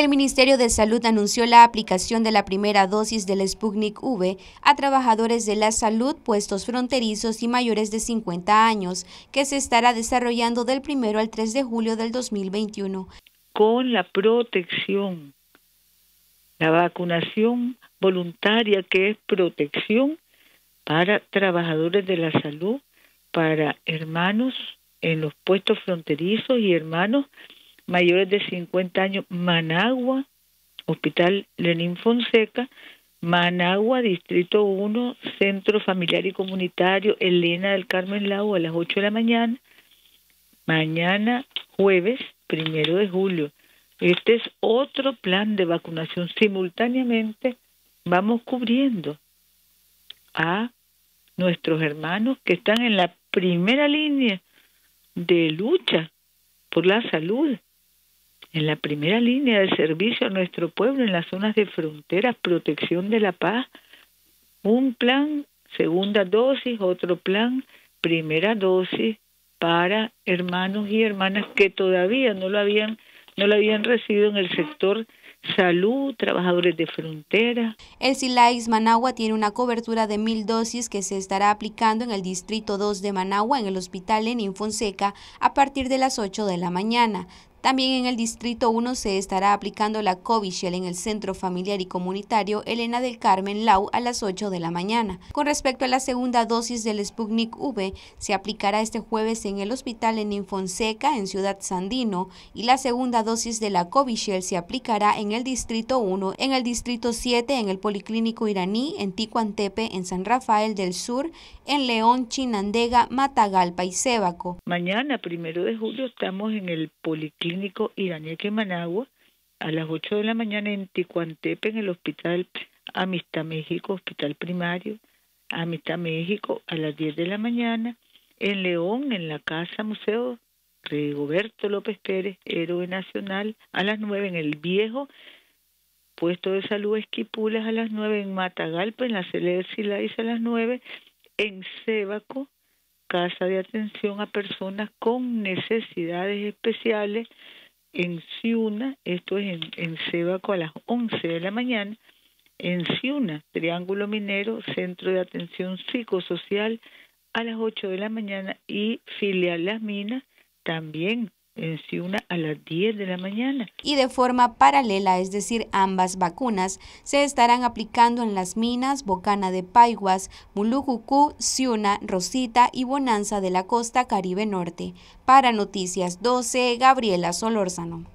El Ministerio de Salud anunció la aplicación de la primera dosis del Sputnik V a trabajadores de la salud, puestos fronterizos y mayores de 50 años, que se estará desarrollando del 1 al 3 de julio del 2021. Con la protección, la vacunación voluntaria que es protección para trabajadores de la salud, para hermanos en los puestos fronterizos y hermanos mayores de 50 años, Managua, Hospital Lenín Fonseca, Managua, Distrito 1, Centro Familiar y Comunitario, Elena del Carmen Lau, a las 8 de la mañana, mañana jueves, primero de julio. Este es otro plan de vacunación. Simultáneamente vamos cubriendo a nuestros hermanos que están en la primera línea de lucha por la salud en la primera línea de servicio a nuestro pueblo en las zonas de fronteras, protección de la paz, un plan, segunda dosis, otro plan, primera dosis para hermanos y hermanas que todavía no lo habían no lo habían recibido en el sector salud, trabajadores de frontera. El SILAIS Managua tiene una cobertura de mil dosis que se estará aplicando en el Distrito 2 de Managua en el Hospital en Fonseca a partir de las 8 de la mañana. También en el Distrito 1 se estará aplicando la Covishield en el Centro Familiar y Comunitario Elena del Carmen Lau a las 8 de la mañana. Con respecto a la segunda dosis del Sputnik V, se aplicará este jueves en el Hospital en Infonseca, en Ciudad Sandino, y la segunda dosis de la Covishield se aplicará en el Distrito 1, en el Distrito 7, en el Policlínico Iraní, en Ticuantepe, en San Rafael del Sur, en León, Chinandega, Matagalpa y Sébaco. Mañana, primero de julio, estamos en el Policlínico clínico Iranieque Managua a las 8 de la mañana en Ticuantepe, en el Hospital Amistad México, Hospital Primario, Amistad México a las 10 de la mañana, en León, en la Casa Museo Rigoberto López Pérez, Héroe Nacional, a las 9 en el Viejo Puesto de Salud Esquipulas, a las 9 en Matagalpa, en la Silais a las 9, en Sébaco, casa de atención a personas con necesidades especiales en Ciuna, esto es en, en Cebaco a las 11 de la mañana, en Ciuna, Triángulo Minero, Centro de Atención Psicosocial a las 8 de la mañana y filial Las Minas también en Ciuna a las 10 de la mañana. Y de forma paralela, es decir, ambas vacunas se estarán aplicando en las minas Bocana de Paiguas, Mulucucú, Ciuna, Rosita y Bonanza de la costa Caribe Norte. Para Noticias 12, Gabriela Solórzano.